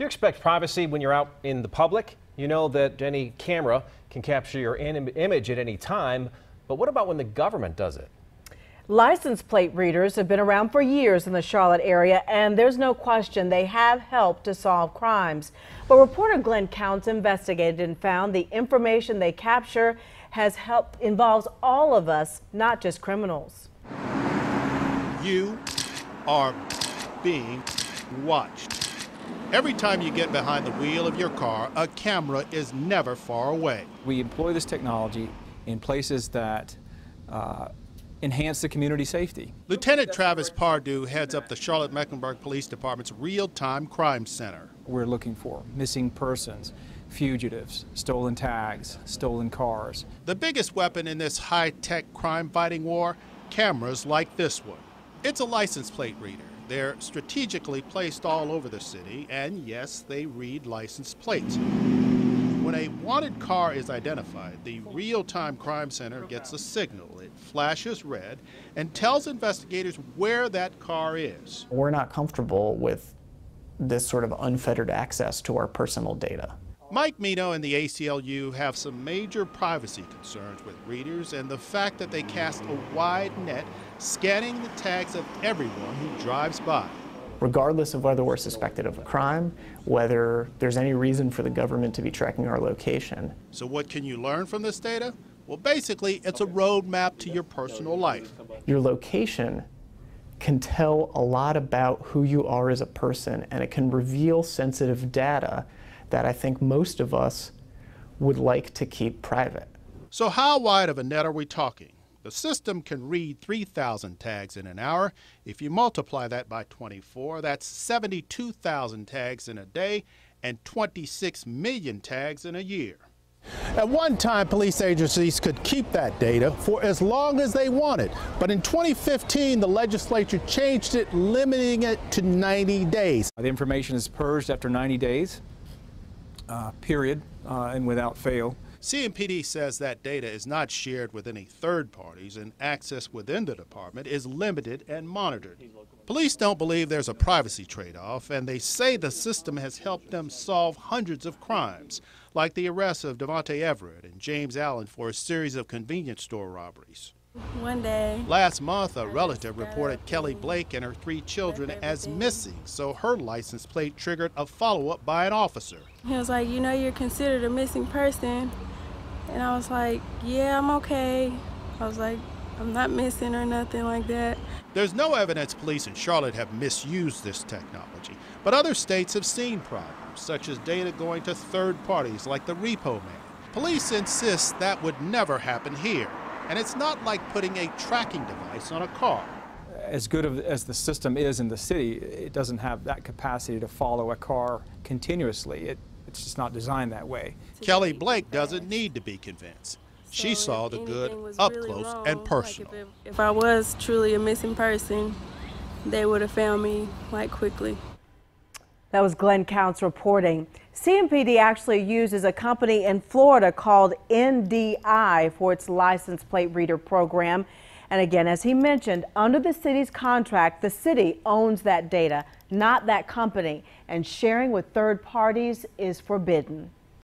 Do you expect privacy when you're out in the public? You know that any camera can capture your image at any time, but what about when the government does it? License plate readers have been around for years in the Charlotte area, and there's no question they have helped to solve crimes. But reporter Glenn Counts investigated and found the information they capture has helped involves all of us, not just criminals. You are being watched. Every time you get behind the wheel of your car, a camera is never far away. We employ this technology in places that uh, enhance the community safety. Lieutenant Travis Pardue heads up the Charlotte Mecklenburg Police Department's real-time crime center. We're looking for missing persons, fugitives, stolen tags, stolen cars. The biggest weapon in this high-tech crime-fighting war, cameras like this one. It's a license plate reader. They're strategically placed all over the city, and yes, they read license plates. When a wanted car is identified, the real-time crime center gets a signal. It flashes red and tells investigators where that car is. We're not comfortable with this sort of unfettered access to our personal data. Mike Meno and the ACLU have some major privacy concerns with readers and the fact that they cast a wide net scanning the tags of everyone who drives by. Regardless of whether we're suspected of a crime, whether there's any reason for the government to be tracking our location. So what can you learn from this data? Well, basically, it's a roadmap to your personal life. Your location can tell a lot about who you are as a person, and it can reveal sensitive data that I think most of us would like to keep private. So how wide of a net are we talking? The system can read 3,000 tags in an hour. If you multiply that by 24, that's 72,000 tags in a day and 26 million tags in a year. At one time, police agencies could keep that data for as long as they wanted. But in 2015, the legislature changed it, limiting it to 90 days. The information is purged after 90 days uh, period, uh, and without fail. CMPD says that data is not shared with any third parties and access within the department is limited and monitored. Police don't believe there's a privacy trade-off and they say the system has helped them solve hundreds of crimes, like the arrests of Devonte Everett and James Allen for a series of convenience store robberies. One day. Last month, a relative uh, reported Kelly Blake and her three children as missing, so her license plate triggered a follow up by an officer. He was like, You know, you're considered a missing person. And I was like, Yeah, I'm okay. I was like, I'm not missing or nothing like that. There's no evidence police in Charlotte have misused this technology, but other states have seen problems, such as data going to third parties like the repo man. Police insist that would never happen here. And it's not like putting a tracking device on a car. As good as the system is in the city, it doesn't have that capacity to follow a car continuously. It, it's just not designed that way. Kelly Blake doesn't need to be convinced. She saw the good up really close wrong, and personal. Like if, if I was truly a missing person, they would have found me like quickly. That was Glenn Counts reporting. CMPD actually uses a company in Florida called NDI for its license plate reader program. And again, as he mentioned, under the city's contract, the city owns that data, not that company, and sharing with third parties is forbidden.